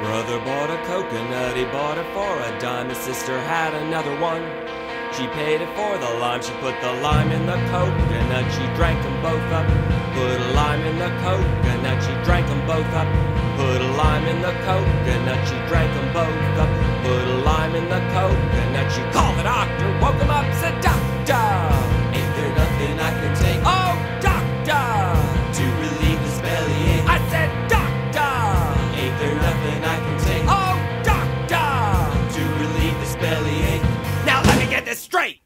Brother bought a coconut, he bought it for a dime. His sister had another one. She paid it for the lime, she put the lime in the coconut, she drank them both up. Put a lime in the coconut, she drank them both up. Put a lime in the coconut, she drank them both up. Put a lime in the coconut, she called get this straight!